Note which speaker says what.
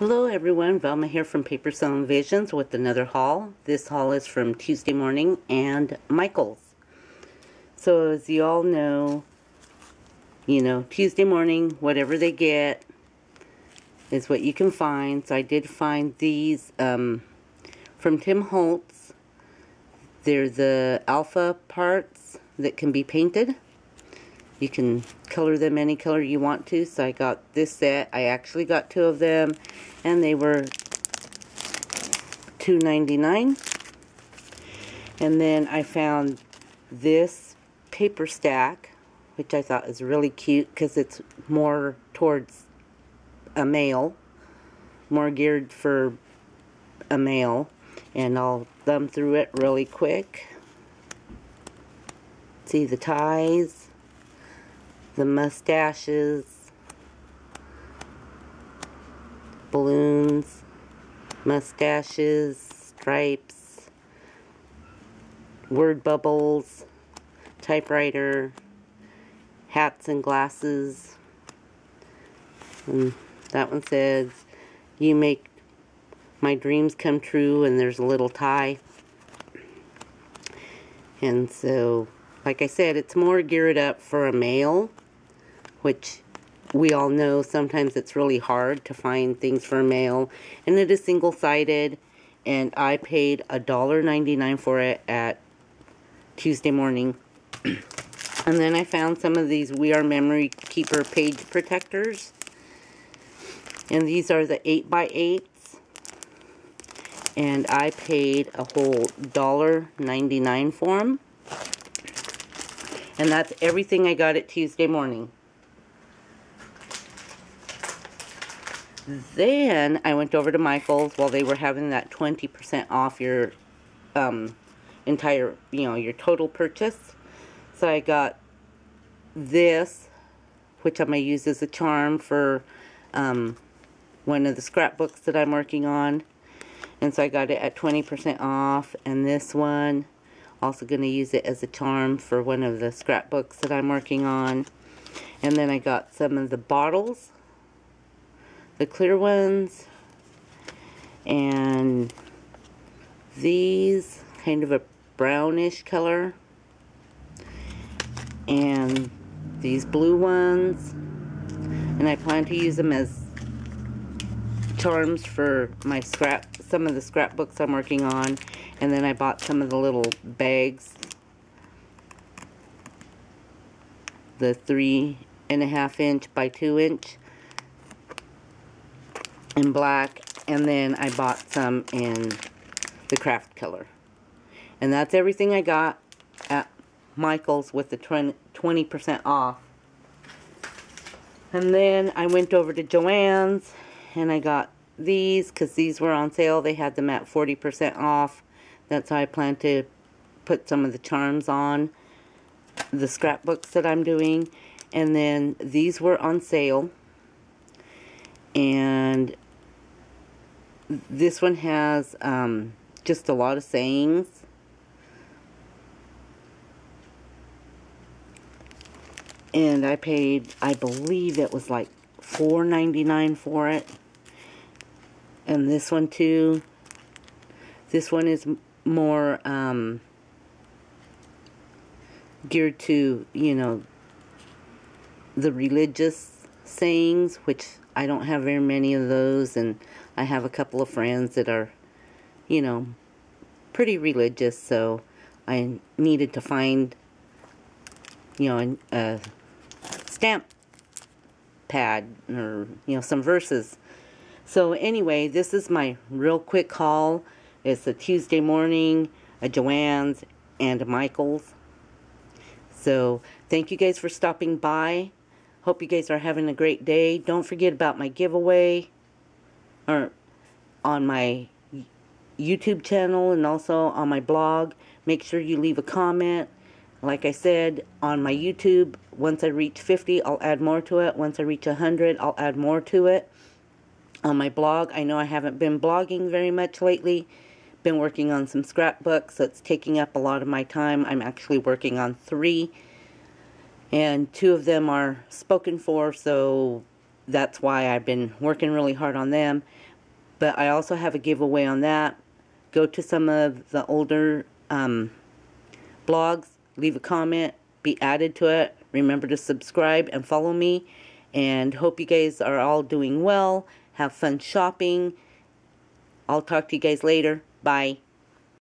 Speaker 1: Hello everyone, Velma here from Paper Sewn Visions with another haul. This haul is from Tuesday Morning and Michaels. So as you all know, you know, Tuesday morning, whatever they get is what you can find. So I did find these um, from Tim Holtz. They're the alpha parts that can be painted. You can color them any color you want to. So I got this set. I actually got two of them. And they were $2.99. And then I found this paper stack. Which I thought was really cute. Because it's more towards a male. More geared for a male. And I'll thumb through it really quick. See the ties the mustaches, balloons, mustaches, stripes, word bubbles, typewriter, hats and glasses. And that one says, you make my dreams come true and there's a little tie. And so, like I said, it's more geared up for a male which we all know sometimes it's really hard to find things for male. And it is single-sided. And I paid $1.99 for it at Tuesday morning. and then I found some of these We R Memory Keeper page protectors. And these are the 8x8s. And I paid a whole $1.99 for them. And that's everything I got at Tuesday morning. Then I went over to Michael's while they were having that 20% off your um, entire, you know, your total purchase. So I got this, which I'm going to use as a charm for um, one of the scrapbooks that I'm working on. And so I got it at 20% off. And this one, also going to use it as a charm for one of the scrapbooks that I'm working on. And then I got some of the bottles the clear ones. And these kind of a brownish color. And these blue ones. And I plan to use them as charms for my scrap some of the scrapbooks I'm working on. And then I bought some of the little bags. The three and a half inch by two inch in black and then I bought some in the craft color. And that's everything I got at Michael's with the 20% off. And then I went over to Joann's and I got these because these were on sale. They had them at 40% off. That's how I plan to put some of the charms on the scrapbooks that I'm doing. And then these were on sale and this one has um, just a lot of sayings. And I paid, I believe it was like $4.99 for it. And this one too. This one is more um, geared to, you know, the religious sayings, which I don't have very many of those. And I have a couple of friends that are, you know, pretty religious, so I needed to find, you know, a, stamp pad or, you know, some verses. So anyway, this is my real quick haul. It's a Tuesday morning, a Joann's, and a Michael's. So thank you guys for stopping by. Hope you guys are having a great day. Don't forget about my giveaway or on my YouTube channel and also on my blog. Make sure you leave a comment. Like I said, on my YouTube, once I reach 50, I'll add more to it. Once I reach 100, I'll add more to it. On my blog, I know I haven't been blogging very much lately. Been working on some scrapbooks, so it's taking up a lot of my time. I'm actually working on three. And two of them are spoken for, so that's why I've been working really hard on them. But I also have a giveaway on that. Go to some of the older um, blogs, leave a comment, be added to it. Remember to subscribe and follow me. And hope you guys are all doing well. Have fun shopping. I'll talk to you guys later. Bye.